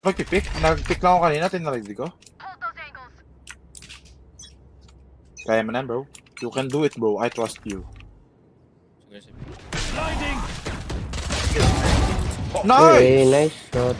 Nagpipick? Nagpick lang ako kanina, tinarinig ko. Kaya mo na, bro. You can do it, bro. I trust you. Blinding. Nice! Hey, nice shot.